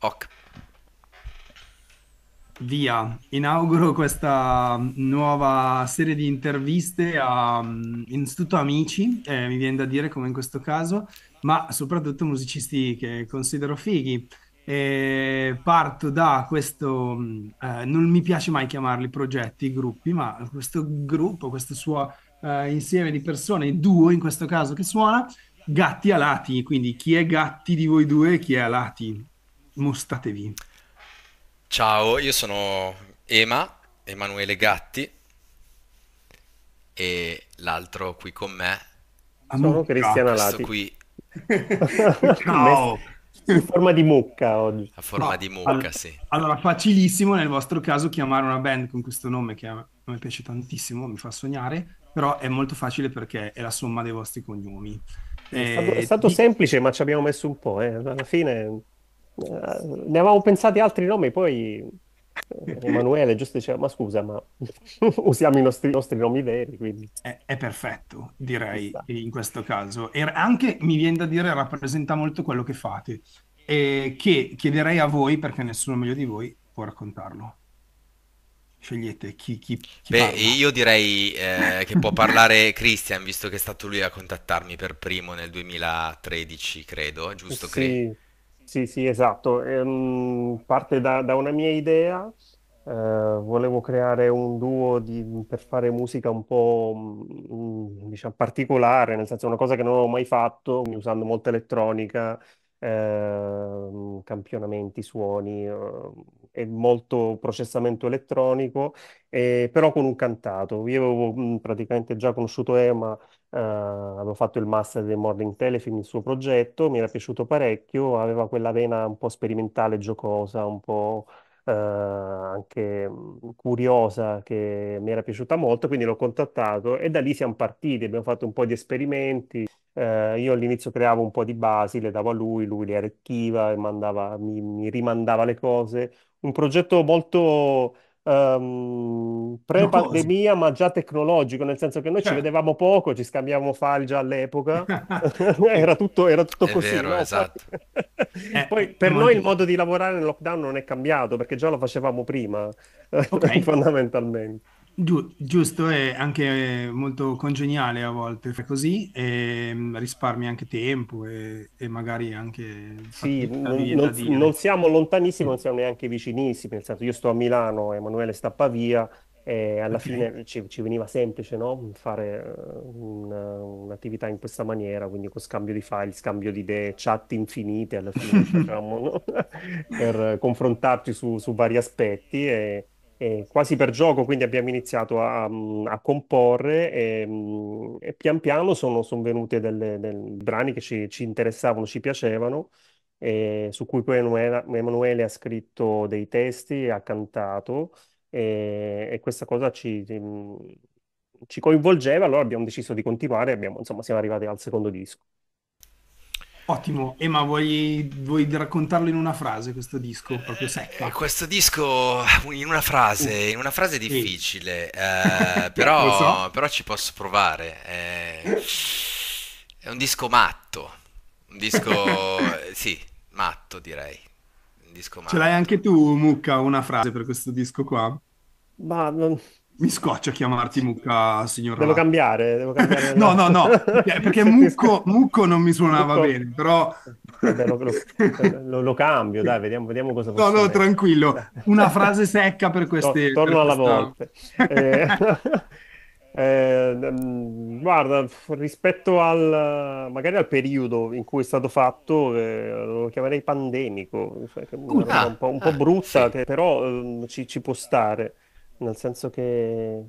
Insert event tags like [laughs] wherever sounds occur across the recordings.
Ok. Via, inauguro questa nuova serie di interviste a mm, innanzitutto amici, eh, mi viene da dire come in questo caso, ma soprattutto musicisti che considero fighi. E parto da questo, mm, eh, non mi piace mai chiamarli progetti, gruppi, ma questo gruppo, questo suo eh, insieme di persone, duo in questo caso che suona, Gatti Alati, quindi chi è Gatti di voi due e chi è Alati? Mostratevi. Ciao, io sono Ema, Emanuele Gatti e l'altro qui con me, Sono. Cristiana Lati. qui [laughs] Ciao. in forma di mucca oggi. a forma No, di mucca, all- sì. allora, facilissimo nel vostro caso chiamare una band con questo nome che a me piace tantissimo, mi fa sognare, però è molto facile perché è la somma dei vostri cognomi. È stato, è Eh, stato di- semplice, ma ci abbiamo messo un po', eh. Alla fine ne avevamo pensati altri nomi, poi eh, Emanuele giusto diceva, ma scusa, ma [laughs] usiamo i nostri, i nostri nomi veri, quindi È, è perfetto, direi, in questo caso. E anche, mi viene da dire, rappresenta molto quello che fate, e che chiederei a voi, perché nessuno meglio di voi può raccontarlo. Scegliete chi, chi- chi Beh, parla. io direi eh, [laughs] che può parlare Christian, visto che è stato lui a contattarmi per primo nel 2013, credo, giusto? Sì, sì, sì, esatto. Ehm, parte da, da una mia idea. Eh, volevo creare un duo di- per fare musica un po', mm, diciamo, particolare, nel senso una cosa che non ho mai fatto, usando molta elettronica, ehm, campionamenti, suoni, eh, e molto processamento elettronico, eh, però con un cantato. Io avevo mm, praticamente già conosciuto Ema eh, avevo fatto il master del Morning Telefilm, il suo progetto, mi era piaciuto parecchio, aveva quella vena un po' sperimentale, giocosa, un po' eh, anche mh, curiosa che mi era piaciuta molto, quindi l'ho contattato e da lì siamo partiti, abbiamo fatto un po' di esperimenti. Eh, io all'inizio creavo un po' di basi, le davo a lui, lui le arricchiva e mandava- mi, mi rimandava le cose. Un progetto molto ehm, pre-pandemia, ma già tecnologico, nel senso che noi ci certo. vedevamo poco, ci scambiavamo file già all'epoca. [laughs] [laughs] Era tutto, era tutto È così, vero, no? Poi, esatto. È, poi per noi il modo di lavorare nel lockdown non è cambiato perché già lo facevamo prima, Ok, [laughs] fondamentalmente. Giu- giusto, è anche molto congeniale a volte, fa così e mm, risparmi anche tempo e, e magari anche Sì, non, non- non siamo lontanissimi, non siamo neanche vicinissimi, nel senso io sto a Milano, Emanuele sta a Pavia e alla Ok, fine ci, ci veniva semplice, no? Fare eh, un- un'attività in questa maniera, quindi con scambio di file, scambio di idee, chat infinite alla fine [laughs] facciamo, no? [laughs] Per confrontarci su, su vari aspetti e, e quasi per gioco, quindi abbiamo iniziato a, a comporre e, mm, e pian piano sono, sono venute delle, dei brani che ci, ci interessavano, ci piacevano e su cui poi Emanuele, Emanuele ha scritto dei testi ha cantato e, e questa cosa ci, ci coinvolgeva, allora abbiamo deciso di continuare e abbiamo, insomma, siamo arrivati al secondo disco. Ottimo. Emma, vuoi, vuoi raccontarlo in una frase questo disco, proprio Eh, secca? questo disco in una Uh, frase, in una frase sì, difficile, [laughs] eh, lo però, so. però ci posso provare. Eh, è un disco matto, un disco, eh, [laughs] sì, matto direi, un disco Ce l'hai matto. anche tu, Mucca, una frase per questo disco qua? Ma non- Mi scoccia chiamarti Mucca, signor devo cambiare, devo cambiare [laughs] No, no, no, [laughs] perché, Mucco, Mucco non mi suonava Mucco... bene, però... Vabbè, lo, lo- lo- cambio, dai, vediamo, vediamo cosa No, no, mettere. tranquillo. Una frase secca per queste, per torno alla questa... volpe. Eh, [laughs] eh, mm, guarda, rispetto al, magari al periodo in cui è stato fatto, eh, lo chiamerei pandemico, cioè una roba un! Ah, po', un po' ah, brutta, sì. che però ehm, ci, ci può stare, nel senso che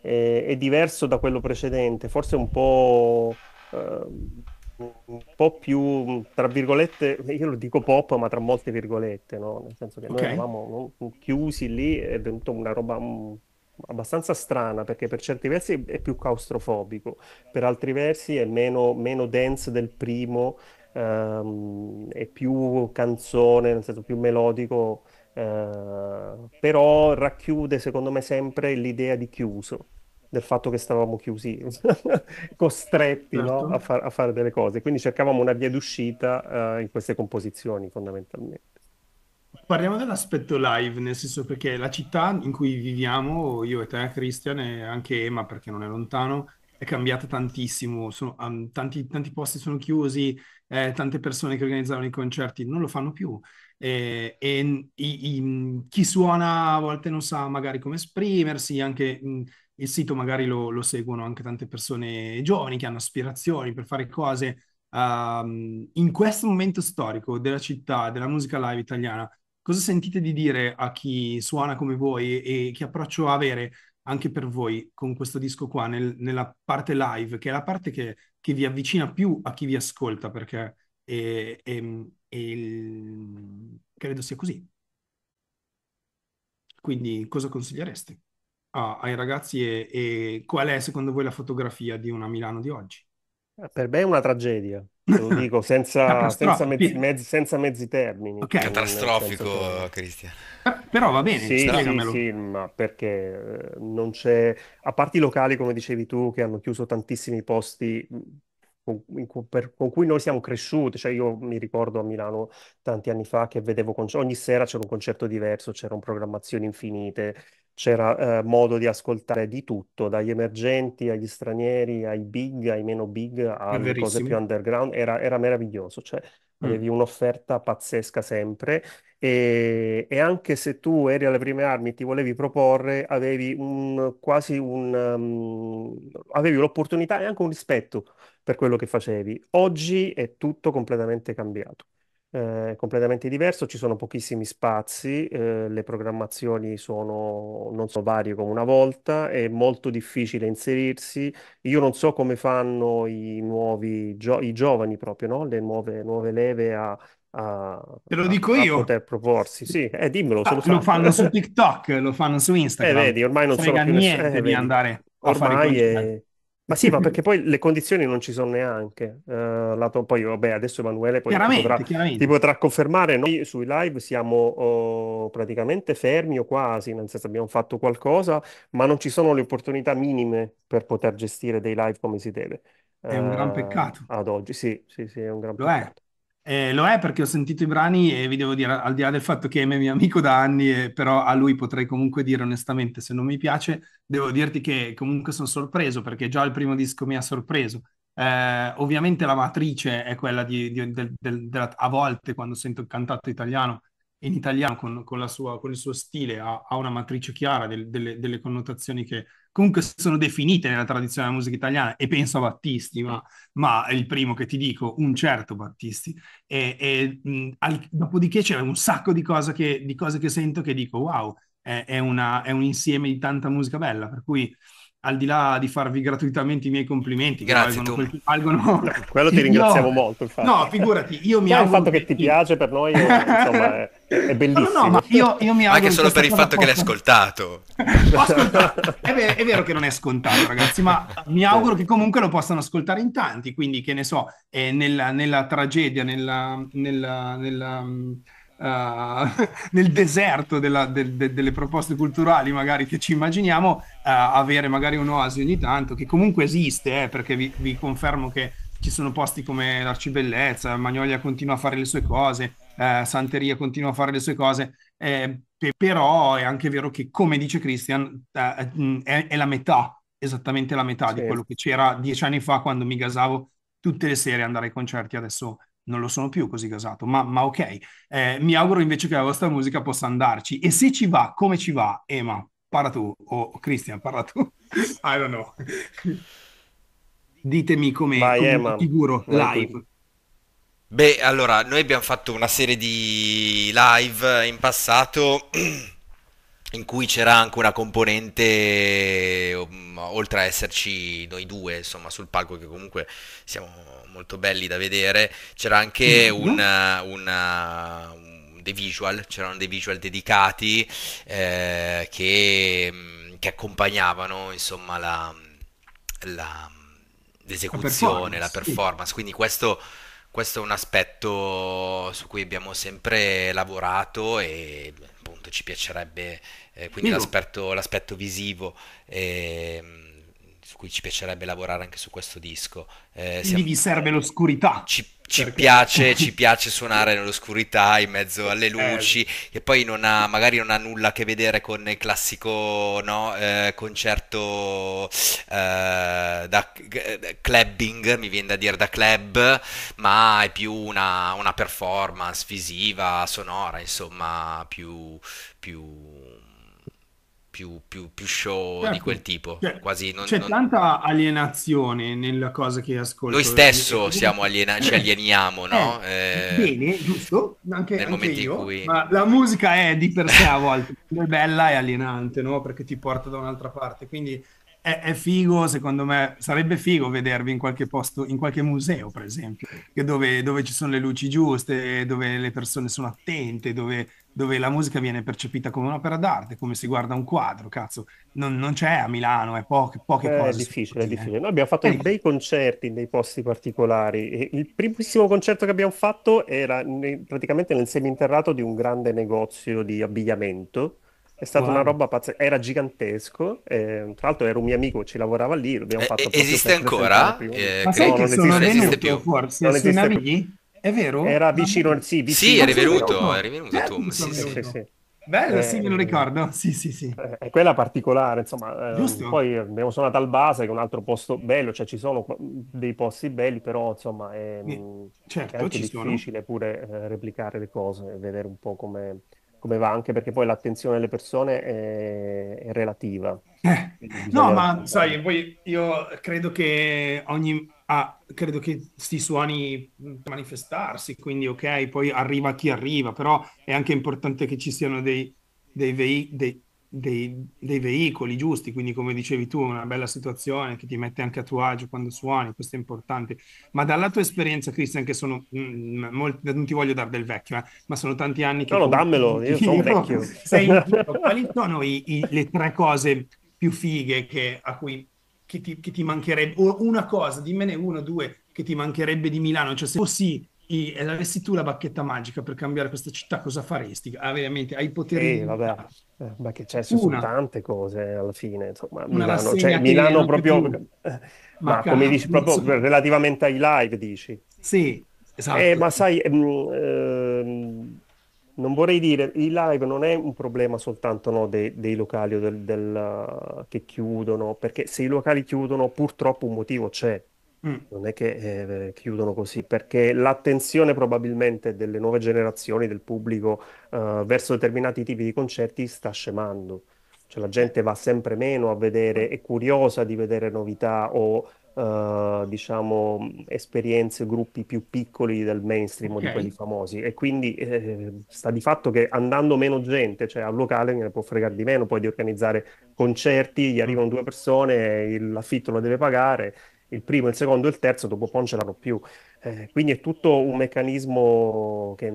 è, è diverso da quello precedente, forse un po', ehm, un po' più, tra virgolette, io lo dico pop, ma tra molte virgolette, no? Nel senso che Ok, noi eravamo chiusi lì, è venuta una roba mm, abbastanza strana, perché per certi versi è più claustrofobico, per altri versi è meno, meno dance del primo, ehm, è più canzone, nel senso più melodico eh, però racchiude secondo me sempre l'idea di chiuso, del fatto che stavamo chiusi, [laughs] costretti, no, a certo. far- a fare delle cose. Quindi cercavamo una via d'uscita eh, in queste composizioni fondamentalmente. parliamo dell'aspetto live, nel senso perché la città in cui viviamo, io e te, Christian, e anche Emma, perché non è lontano, è cambiata tantissimo. Sono- um, tanti, tanti posti sono chiusi, eh, tante persone che organizzavano i concerti non lo fanno più. Eh, e i- i- chi suona a volte non sa magari come esprimersi, anche mh, il sito magari lo, lo seguono anche tante persone giovani che hanno aspirazioni per fare cose. Um, in questo momento storico della città, della musica live italiana, cosa sentite di dire a chi suona come voi e, e che approccio avere anche per voi con questo disco qua, nel- nella parte live, che è la parte che, che vi avvicina più a chi vi ascolta, perché è- è- è il- credo sia così. Quindi cosa consigliereste a- ai ragazzi e, e qual è secondo voi la fotografia di una Milano di oggi? Per me è una tragedia, lo [laughs] dico senza, senza mezzi, mezzi- senza mezzi termini, Ok, nel senso Catastrofico, che... Cristian. Eh, però va bene, Sì, sì, spiegamelo. sì, ma perché eh, non c'è, a parte i locali, come dicevi tu, che hanno chiuso tantissimi posti con, in per- con cui noi siamo cresciuti, cioè io mi ricordo a Milano tanti anni fa che vedevo, conc- ogni sera c'era un concerto diverso, c'erano programmazioni infinite, c'era eh, modo di ascoltare di tutto, dagli emergenti agli stranieri, ai big, ai meno big, alle cose più underground, era, era meraviglioso, cioè Mm. avevi un'offerta pazzesca sempre. E, e anche se tu eri alle prime armi e ti volevi proporre, avevi un, quasi un, um, avevi l'opportunità e anche un rispetto per quello che facevi. Oggi è tutto completamente cambiato, eh, completamente diverso, ci sono pochissimi spazi, eh, le programmazioni sono, non sono varie come una volta, è molto difficile inserirsi. Io non so come fanno i nuovi, gio- i giovani proprio, no? Le nuove, nuove leve a a, Te lo dico a io. poter proporsi. Sì, eh, dimmelo Ah, lo fanno su [laughs] TikTok, lo fanno su Eh, Instagram. vedi, ormai non sono frega più nessuno. niente Eh, di andare a ormai è... Ma sì, ma perché poi le condizioni non ci sono neanche. Eh, lato- poi, vabbè, adesso Emanuele poi ti potrà, Chiaramente, ti chiaramente. potrà confermare. Noi sui live siamo oh, praticamente fermi o quasi, nel senso abbiamo fatto qualcosa, ma non ci sono le opportunità minime per poter gestire dei live come si deve. È un gran Eh, peccato. ad oggi, sì, sì, sì, è un gran Lo è. Eh, lo è perché ho sentito i brani e vi devo dire, al di là del fatto che è mio amico da anni, eh, però a lui potrei comunque dire onestamente, se non mi piace, devo dirti che comunque sono sorpreso perché già il primo disco mi ha sorpreso. Eh, ovviamente la matrice è quella di, di- del- del- della- a volte quando sento il cantato italiano, in italiano con, con la sua- con il suo stile, ha, ha una matrice chiara del- delle, delle connotazioni che comunque sono definite nella tradizione della musica italiana e penso a Battisti, ma, ma è il primo che ti dico, un certo Battisti. E, e, mh, al- dopodiché c'è un sacco di cose che, di cose che sento che dico, wow, è, è una- è un insieme di tanta musica bella, per cui al di là di farvi gratuitamente i miei complimenti, che Grazie, valgono che valgono, [laughs] No, quello ti ringraziamo molto, infatti. No, figurati, io mi Già il auguro fatto che ti piace per noi, insomma, è, è No, no, bellissimo. no, ma io, io mi Ma auguro anche solo per il fatto che l'hai ascoltato. [laughs] Ho ascoltato. È, ver- è vero che non è scontato, ragazzi, ma mi auguro che comunque lo possano ascoltare in tanti. Quindi, che ne so, eh, nella, nella tragedia, nella, nella- nella, mm, uh, [laughs] nel deserto della- del- de- delle proposte culturali, magari che ci immaginiamo, uh, avere magari un'oasi ogni tanto, che comunque esiste, eh, perché vi, vi confermo che ci sono posti come l'Arcibellezza, Magnolia continua a fare le sue cose, eh, Santeria continua a fare le sue cose. Eh, pe- però è anche vero che, come dice Christian, eh, è, è la metà, esattamente la metà di Sì. quello che c'era dieci anni fa quando mi gasavo tutte le sere andare ai concerti. Adesso non lo sono più così gasato, ma, ma ok. Eh, mi auguro invece che la vostra musica possa andarci. E se ci va, come ci va? Ema, parla tu, o Christian, parla tu. [laughs] I don't know. Ditemi come, Vai, come figuro live. Beh, allora, noi abbiamo fatto una serie di live in passato [clears throat] in cui c'era anche una componente, um, oltre a esserci noi due, insomma, sul palco, che comunque siamo molto belli da vedere, c'era anche Immagino. un, una- un- dei visual, c'erano dei visual dedicati eh, che, mm, che accompagnavano, insomma, la, la- l'esecuzione, la performance, sì. performance. Quindi questo, questo è un aspetto su cui abbiamo sempre lavorato e appunto ci piacerebbe, eh, quindi l'aspetto l'aspetto visivo, ehm, su cui ci piacerebbe lavorare anche su questo disco. Eh, Quindi siamo- vi serve l'oscurità, ci, ci piace, ci [laughs] piace suonare nell'oscurità in mezzo alle Eh, luci, che poi non ha, magari non ha nulla a che vedere con il classico, no, eh, concerto eh, da eh, clubbing, mi viene da dire da club, ma è più una, una performance visiva, sonora, insomma, più, più, più, più, più show di quel certo, tipo, Cioè, quasi non, c'è non- tanta alienazione nella cosa che Noi ascolto. stesso siamo aliena- ci alieniamo, Eh, no? Eh, bene, giusto, anche, nel anche io, cui... ma la musica è di per sé a volte, [laughs] bella e alienante, no? Perché ti porta da un'altra parte, quindi è, è figo, secondo me, sarebbe figo vedervi in qualche posto, in qualche museo, per esempio, che dove, dove ci sono le luci giuste, dove le persone sono attente, dove, dove la musica viene percepita come un'opera d'arte, come si guarda un quadro, cazzo. Non, non c'è a Milano, è poche, poche È cose difficile, sono è difficile. Noi abbiamo fatto eh. dei concerti in dei posti particolari. Il primissimo concerto che abbiamo fatto era ne- praticamente nel seminterrato di un grande negozio di abbigliamento. È stata una Wow. roba pazzesca, era gigantesco. e, tra l'altro era un mio amico che ci lavorava lì, l'abbiamo Eh, fatto eh, esiste ancora? Eh, Ma No, sai credo che non sono esiste non esiste più. venuto forse Non esiste più. È vero? Era vicino, venuto. sì, Sì, vicino. è sono rivenuto, venuto? è rivenuto Certo tu. che Sì, Sì, sì. sì, venuto. sì. Bello, sì, me lo Eh, ricordo. Sì, sì, sì. Eh, È quella particolare, insomma, ehm, Giusto? poi abbiamo suonato al Base, che è un altro posto bello, cioè ci sono dei posti belli, però insomma è, mm, è Certo, anche ci sono. difficile pure eh, replicare le cose e vedere un po' come, come va, anche perché poi l'attenzione delle persone è, è relativa, Eh, No, ma sai, poi io credo che ogni... ah, credo che sti suoni mh, manifestarsi, quindi ok, poi arriva chi arriva, però è anche importante che ci siano dei, dei, vei- dei- dei- veicoli giusti, quindi come dicevi tu, una bella situazione che ti mette anche a tuo agio quando suoni, questo è importante. Ma dalla tua esperienza, Christian, che sono, mh, molti- non ti voglio dare del vecchio, eh, ma sono tanti anni che No, no, dammelo, [laughs] io sono vecchio. sei. Quali sono i- i- le tre cose più fighe che, a cui che ti, che ti mancherebbe? O una cosa, dimmene uno o due che ti mancherebbe di Milano. Cioè, se fossi e avessi tu la bacchetta magica per cambiare questa città, cosa faresti? Ah, veramente, hai poteri Eh, di vabbè, eh, ma che c'è, ci sono tante cose alla fine, insomma, Milano, cioè Milano proprio, eh, [laughs] Ma ma come dici, proprio cazzo. relativamente ai live, dici? Sì, Eh, esatto. ma sai, ehm, ehm, non vorrei dire, il live non è un problema soltanto no, dei, dei locali o del, del, che chiudono, perché se i locali chiudono purtroppo un motivo c'è, Mm. non è che eh, chiudono così, perché l'attenzione probabilmente delle nuove generazioni, del pubblico, eh, verso determinati tipi di concerti sta scemando. Cioè la gente va sempre meno a vedere, è curiosa di vedere novità o eh, diciamo esperienze, gruppi più piccoli del mainstream o di quelli famosi. E quindi eh, sta di fatto che andando meno gente, cioè al locale ne può fregare di meno, poi di organizzare concerti, gli Mm. arrivano due persone, il- l'affitto lo deve pagare il primo, il secondo e il terzo dopo non ce l'hanno più. Eh, quindi è tutto un meccanismo che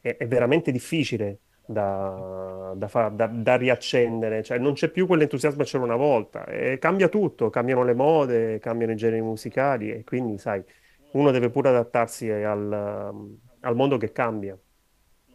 è, è veramente difficile da, da fa- da- da riaccendere, cioè non c'è più quell'entusiasmo c'era una volta. E cambia tutto, cambiano le mode, cambiano i generi musicali e quindi, sai, uno deve pure adattarsi al, al mondo che cambia.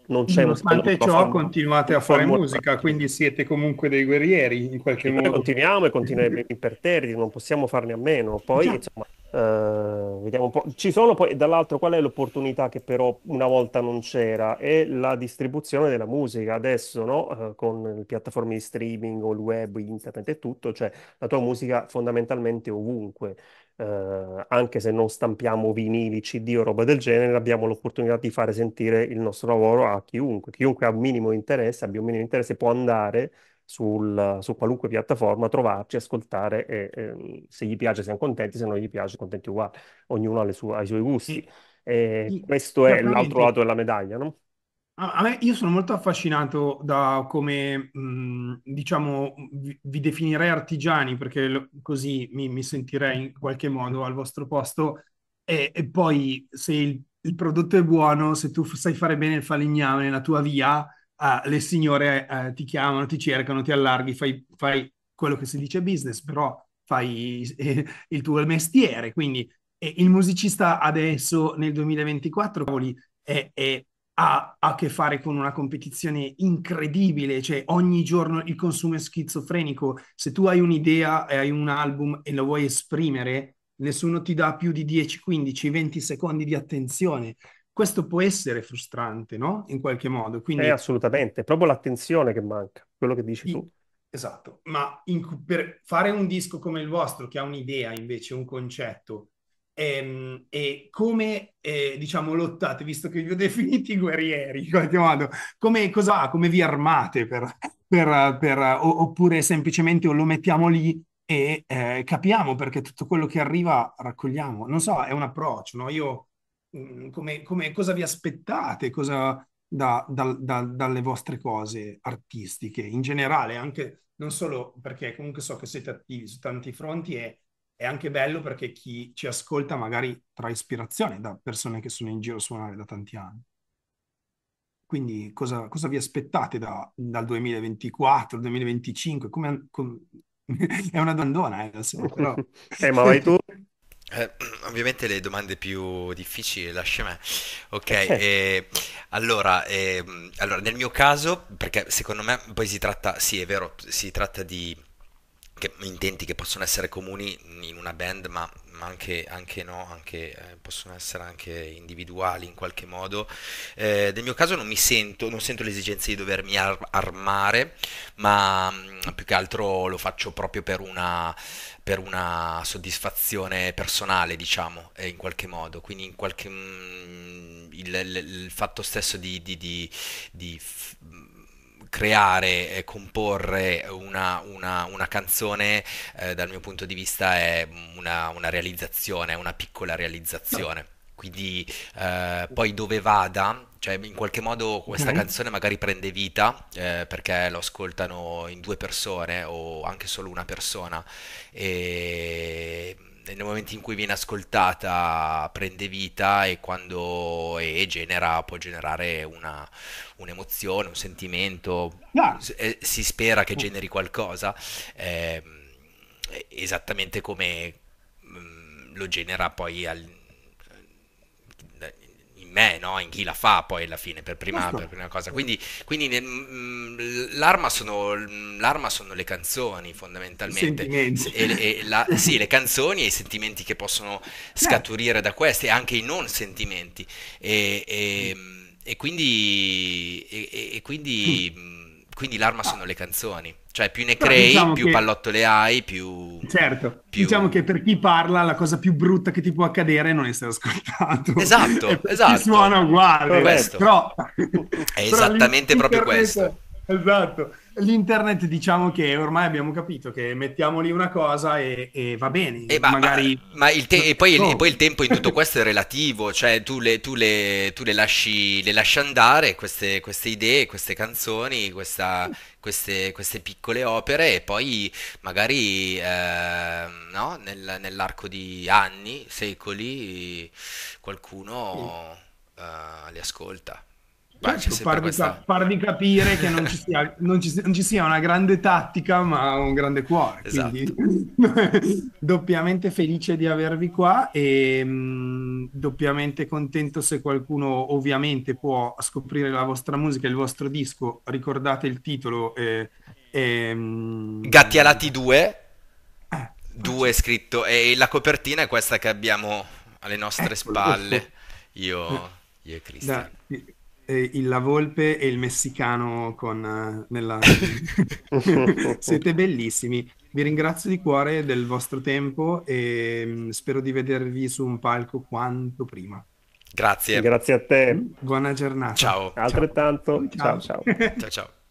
Non c'è Nonostante ciò, forma- continuate a fare musica, quindi siete comunque dei guerrieri in qualche E noi modo. continuiamo e continueremo [laughs] imperterriti, non possiamo farne a meno. Poi, Già. insomma, eh, vediamo un po'. Ci sono poi, dall'altro, qual è l'opportunità che però una volta non c'era? È la distribuzione della musica. Adesso, no? Eh, con le piattaforme di streaming o il web, internet e tutto, cioè la tua musica fondamentalmente ovunque. Eh, anche se non stampiamo vinili, CD o roba del genere, abbiamo l'opportunità di fare sentire il nostro lavoro a chiunque. Chiunque ha un minimo interesse, abbia un minimo interesse, può andare sul- su qualunque piattaforma, trovarci, ascoltare e ehm, se gli piace siamo contenti, se non gli piace contenti uguali. Ognuno ha, le sue- ha i suoi gusti. E questo è l'altro lato della medaglia, no? A me, io sono molto affascinato da come, mh, diciamo, vi, vi definirei artigiani, perché lo- così mi, mi sentirei in qualche modo al vostro posto. E, e poi, se il, il prodotto è buono, se tu f- sai fare bene il falegname nella tua via, ah, le signore eh, ti chiamano, ti cercano, ti allarghi, fai, fai quello che si dice business, però fai eh, [laughs] il tuo mestiere. Quindi, il musicista adesso, nel 2024, cavoli, è, è ha a che fare con una competizione incredibile, cioè ogni giorno il consumo è schizofrenico. Se tu hai un'idea e hai un album e lo vuoi esprimere, nessuno ti dà più di 10, 15, 20 secondi di attenzione. Questo può essere frustrante, no? In qualche modo. Quindi... È assolutamente, è proprio l'attenzione che manca, quello che dici tu. Esatto, ma in, per fare un disco come il vostro, che ha un'idea invece, un concetto, e, ehm, e come eh, diciamo lottate, visto che vi ho definiti [laughs] guerrieri in qualche modo, come, cosa, come vi armate per, per, per, oppure semplicemente lo mettiamo lì e eh, capiamo perché tutto quello che arriva raccogliamo. Non so, è un approccio, no? Io mm, come, come, cosa vi aspettate? Cosa da, da, da, dalle vostre cose artistiche in generale, anche non solo perché comunque so che siete attivi su tanti fronti e è anche bello perché chi ci ascolta magari trae ispirazione da persone che sono in giro a suonare da tanti anni. Quindi cosa, cosa vi aspettate da, dal 2024, 2025? Come, com... [laughs] è una domandona, eh, so, però... [laughs] eh, ma vai tu? Eh, [clears throat] ovviamente le domande più difficili le lasci a me. Ok, eh, allora, eh, allora, nel mio caso, perché secondo me poi si tratta, sì è vero, si tratta di che, intenti che possono essere comuni in una band, ma, ma anche, anche, no, anche, eh, possono essere anche individuali in qualche modo. Eh, nel mio caso non mi sento, non sento l'esigenza di dovermi ar- armare, ma mh, mm, più che altro lo faccio proprio per una, per una soddisfazione personale, diciamo, eh, in qualche modo. Quindi in qualche, mh, mm, il, il, il, fatto stesso di, di, di, di creare e comporre una, una, una canzone eh, dal mio punto di vista è una, una realizzazione, una piccola realizzazione. Quindi eh, poi dove vada, cioè in qualche modo questa Ok. canzone magari prende vita eh, perché lo ascoltano in due persone o anche solo una persona e nel momento in cui viene ascoltata prende vita e quando e genera, può generare una, un'emozione, un sentimento. S- eh, si spera che generi qualcosa, ehm, esattamente come mm, lo genera poi al- me, no? In chi la fa poi alla fine, per prima, per Giusto. prima cosa. Quindi, quindi nel- mm, l'arma sono, l'arma sono le canzoni fondamentalmente. E, e la- [laughs] sì, le canzoni e i sentimenti che possono Certo. scaturire da queste, anche i non sentimenti. E, e- e quindi, quindi, mh, quindi l'arma Ah, sono le canzoni. Cioè, più ne Però crei, diciamo più che pallottole hai, più, Certo, diciamo più... che per chi parla la cosa più brutta che ti può accadere è non essere ascoltato Esatto, [laughs] chi suona esatto. uguale, Questo. Però, È [laughs] però esattamente proprio l'internet, questo. esatto, l'internet diciamo che ormai abbiamo capito che mettiamo lì una cosa e, e va bene, E, ma, ma- magari... ma il te- e poi, e No. poi il tempo in tutto questo è relativo, cioè tu le, tu le- tu le lasci, le lasci andare, queste, queste idee, queste canzoni, questa- queste, queste piccole opere e poi magari ehm, no, nel- nell'arco di anni, secoli, qualcuno eh, le ascolta. C'è Certo, par di, questa... par di capire che non ci [laughs] sia, non ci, non ci sia una grande tattica, ma un grande cuore. Quindi Esatto. [laughs] doppiamente felice di avervi qua e mh, doppiamente contento se qualcuno ovviamente può scoprire la vostra musica, il vostro disco. Ricordate il titolo. E, e, Gatti alati 2, eh, 2 scritto, e la copertina è questa che abbiamo alle nostre questo. spalle, Eh, [laughs] io, io e Cristian. Eh, il La Volpe e il messicano con, eh, nella... [laughs] [laughs] Siete bellissimi. Vi ringrazio di cuore del vostro tempo e mm, spero di vedervi su un palco quanto prima. Grazie, Grazie a te, Buona giornata. ciao, Ciao. altrettanto. Ciao, Ciao. ciao. ciao ciao.